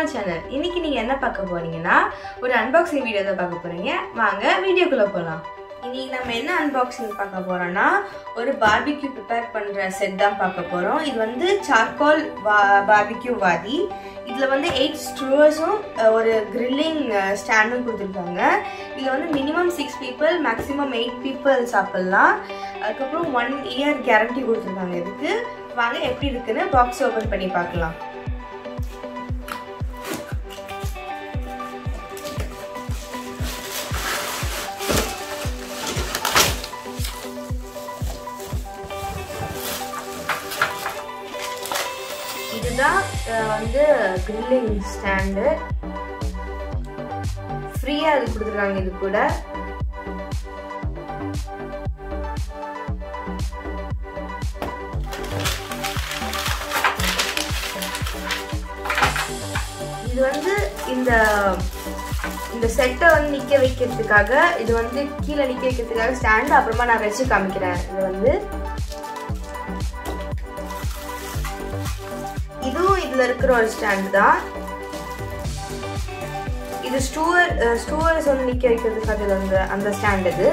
நம்ம சேனல் இன்னைக்கு நீங்க என்ன பார்க்க போறீங்கன்னா ஒரு அன்பாக்சிங் வீடியோ தான் பார்க்க போறீங்க. வாங்க வீடியோக்குள்ள போகலாம் இன்னைக்கு நம்ம என்ன அன்பாக்சிங் பார்க்க போறோம்னா ஒரு பார்பிக்யூ ப்ரிப்பேர் பண்ற செட் தான் பார்க்க போறோம். இது வந்து சார்கோல் பார்பிக்யூ வாதி. இதுல வந்து எயிட் ஸ்ட்ரூவர்ஸும் ஒரு கிரில்லிங் ஸ்டாண்டும் கொடுத்துருக்காங்க. இதுல வந்து minimum six people maximum eight people சாப்பிடலாம். அதுக்கப்புறம் ஒன் இயர் கேரண்டி கொடுத்துருக்காங்க இதுக்கு. வாங்க எப்படி இருக்குன்னு பாக்ஸ் ஓபன் பண்ணி பார்க்கலாம். இதுதான் வந்து கிரில்லிங் ஸ்டாண்டு ஃப்ரீயா இது கொடுத்துருக்காங்க இது கூட. இது வந்து இந்த இந்த செட்டை வந்து நிக்க வைக்கிறதுக்காக இது வந்து கீழே நிக்க வைக்கிறதுக்காக ஸ்டாண்ட் அப்புறமா நான் வச்சு காமிக்கிறேன். இது வந்து இதுவும் இதுல இருக்கிற ஒரு ஸ்டாண்ட் தான். இது ஸ்டூவர் ஸ்டூவர்ஸ் வந்து நிக்க வைக்கிறதுக்காக இது அந்த அந்த ஸ்டாண்ட் இது.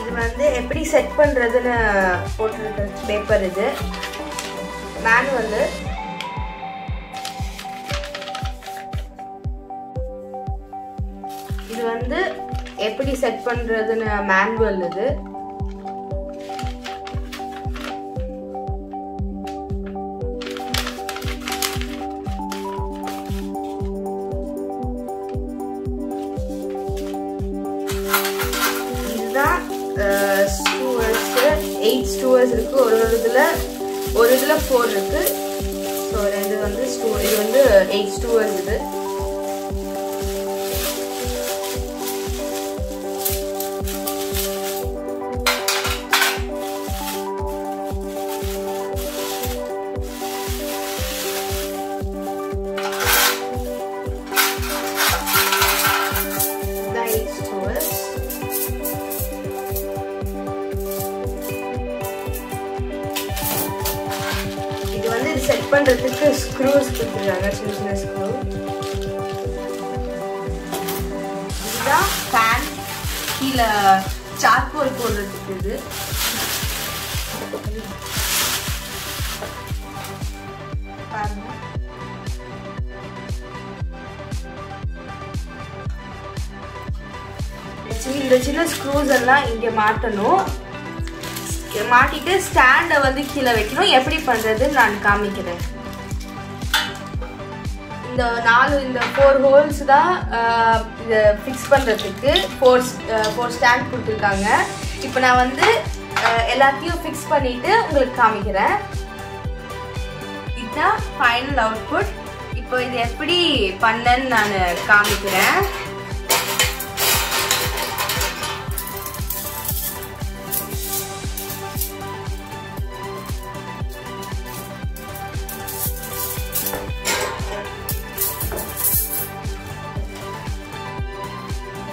இது வந்து எப்படி செட் பண்றதுன்னு போட்டிருக்க பேப்பர் இது. மேனுவல் இது வந்து எப்படி செட் பண்றதுன்னு மேனுவல் இது. எயிட் இருக்குது இருக்கு ஒரு ஒரு இதுல ஒரு இதுல ஃபோர் இருக்கு. ஸோ ரெண்டு வந்து ஸ்டூ இது வந்து எயிட் ஸ்டூவர்ஸ் இது. இது செட் பண்ணுறதுக்கு ஸ்க்ரூஸ் கொடுத்துருக்காங்க. சின்ன சின்ன ஸ்க்ரூ இதுதான் ஃபேன் கீழே சார்கோல் போடுறதுக்கு இது. பாருங்க. இந்த சின்ன ஸ்க்ரூஸ் எல்லாம் இங்கே மாட்டணும் மாட்டிட்டு ஸ்டாண்டை வந்து கீழே வைக்கணும். எப்படி பண்ணுறதுன்னு நான் காமிக்கிறேன். இந்த நாலு இந்த ஃபோர் ஹோல்ஸ் தான் இதை ஃபிக்ஸ் பண்ணுறதுக்கு ஃபோர் ஃபோர் ஸ்டாண்ட் கொடுத்துருக்காங்க. இப்போ நான் வந்து எல்லாத்தையும் ஃபிக்ஸ் பண்ணிட்டு உங்களுக்கு காமிக்கிறேன். இதுதான் ஃபைனல் அவுட்புட் இப்போ இது எப்படி பண்ணேன்னு நான் காமிக்கிறேன்.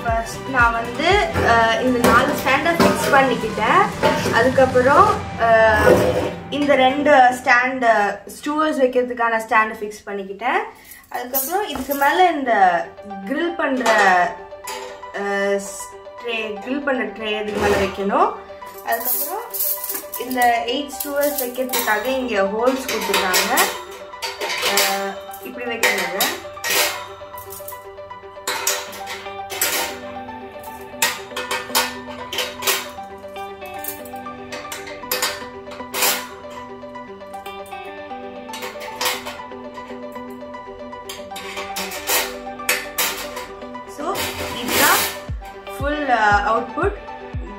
ஃபர்ஸ்ட் நான் வந்து இந்த நாலு ஸ்டாண்டை ஃபிக்ஸ் பண்ணிக்கிட்டேன். அதுக்கப்புறம் இந்த ரெண்டு ஸ்டாண்டு ஸ்டூவர்ஸ் வைக்கிறதுக்கான ஸ்டாண்டை ஃபிக்ஸ் பண்ணிக்கிட்டேன். அதுக்கப்புறம் இதுக்கு மேலே இந்த க்ரில் பண்ணுற ட்ரே க்ரில் பண்ணுற ட்ரே இதுக்கு மேலே வைக்கணும். அதுக்கப்புறம் இந்த எயிட் ஸ்டூவர்ஸ் வைக்கிறதுக்காக இங்கே ஹோல்ஸ் கொடுத்துருக்காங்க. இப்படி வைக்கிறது. அவுட்புட்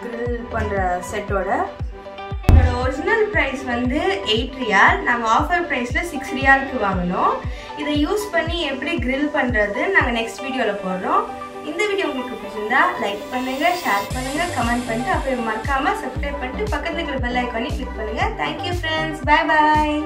கிரில் பண்ணுற செட்டோட என்னோட ஒரிஜினல் ப்ரைஸ் வந்து எயிட் ரியால் நாங்கள் ஆஃபர் ப்ரைஸில் சிக்ஸ் ரியாலுக்கு வாங்கினோம். இதை யூஸ் பண்ணி எப்படி கிரில் பண்ணுறது நாங்கள் நெக்ஸ்ட் வீடியோவில் போடுறோம். இந்த வீடியோ உங்களுக்கு பிடிச்சிருந்தா லைக் பண்ணுங்க ஷேர் பண்ணுங்க கமெண்ட் பண்ணிட்டு அப்புறம் மறக்காம சப்ஸ்கிரைப் பண்ணிட்டு பக்கத்துல இருக்கிற பெல் ஐக்கானே கிளிக் பண்ணுங்க. Thank you friends bye bye